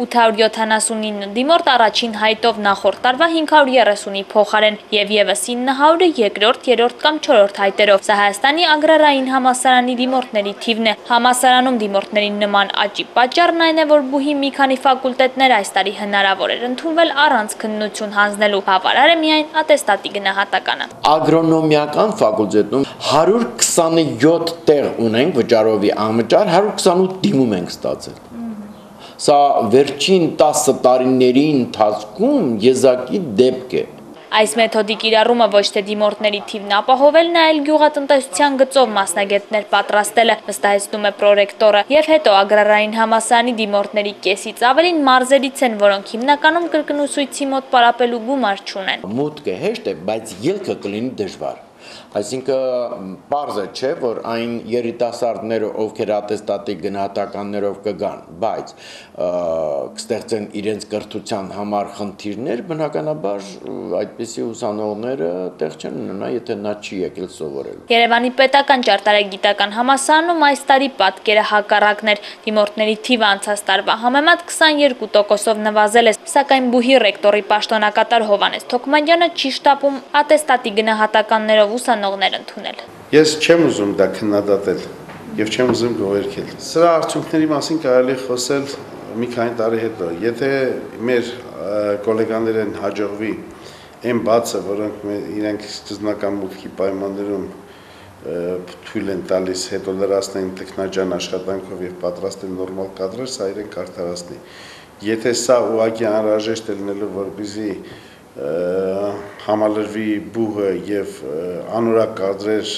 879 դիմորդ առաջին հայտով նախորդ տարվա 530-ի փոխարեն եւ եւս 900-ը երկրորդ, երրորդ կամ չորրորդ հայտերով։ Սա Հայաստանի ագրարային համասարանի դիմորդների թիվն է։ Համասարանում դիմորդների նման աճի պատճառն այն է, որ բուհի մի քանի ֆակուլտետներ այս տարի հնարավոր էր ընդունվել առանց քննություն հանձնելու։ Բավարար է միայն ատեստատի գնահատականը։ Ագրոնոմիական ֆակուլտետում 127 տեղ ունենք վճարովի անվճար, 128 դիմում ենք ստացել։ Սա վերջին 10 տարիների ընթացքում եզակի դեպք է։ Այս մեթոդի կիրառումը ոչ թե դիմորդների թիվն ապահովելն է, այլ գյուղատնտեսության գծով մասնագետներ պատրաստելը, վստահեցնում է պրոռեկտորը, եւ հետո ագրարային համասարանի դիմորդների կեսից ավելին մարզերից են, որոնք հիմնականում կրկնուսույցի մոտ պարապելու գումար չունեն։ Մուտքը հեշտ է, բայց ելքը կլինի դժվար։ Այսինքն բարձր չէ, որ այն երիտասարդները, ովքեր ատեստատի գնահատականներով կգան, բայց կստեղծեն իրենց կրթության համար խնդիրներ, բնականաբար այդպիսի ուսանողները տեղ չեն ունենա, եթե նա չի եկել սովորելու։ Երևանի պետական ճարտարագիտական համալսարանում այս տարի պատկերը հակառակն էր։ Դիմորդների թիվը անցած տարվա համեմատ 22%-ով նվազել է, սակայն բուհի ռեկտորի պաշտոնակատար Հովանես Թոքմանյանը չի շտապում ատեստատի գնահատականներով ուսանողներ ընդունել։ Ես չեմ ուզում դա քննադատել եւ չեմ ուզում գովերքել։ Սրա արդյունքների մասին կարելի խոսել մի քանի տարի հետո։ Եթե մեր գոլեգաներեն հաջողվի այն բացը, որոնք իրենք սկզբնական մուտքի պայմաններում թույլ են տալիս հետո լրացնեն տեխնաջան աշխատանքով եւ պատրաստեն նորմալ կադրեր, սա իրեն կարդարացնի։ Եթե սա ուղղակի անհրաժեշտ է լինելու, որպեսզի համալրվի բուհը եւ անորակ կադրեր,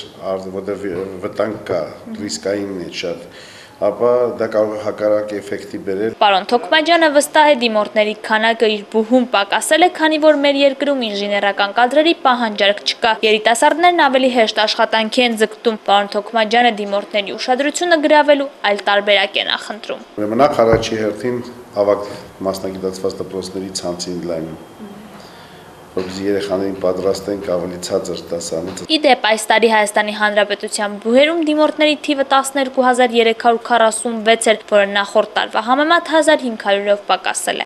որտեղ վտանգ կա, ռիսկային է շատ, ապա դա կարող է հակառակ էֆեկտի բերել։ Պարոն Թոքմաջյանը վստահ է դիմորդների քանակը իր բուհում պակասել է, քանի որ մեր երկրում ինժեներական կադրերի պահանջարկ չկա։ Երիտասարդներն ավելի հեշտ աշխատանքի են ձգտում։ Պարոն Թոքմաջյանը դիմորդների ուշադրությունը գրավելու այլ տարբերակ է նախընտրում։ նախ առաջի հերթին ավակ մասնագիտացված դպրոցների ցանցին լայնում որպեսզի երեխաներին պատրաստենք ավելի ցածր դասանից։ Իդեպ այս տարի Հայաստանի Հանրապետության բուհերում դիմորդների թիվը 12346 էր, որը նախորդ տարվա համեմատ 1500-ով պակասել է։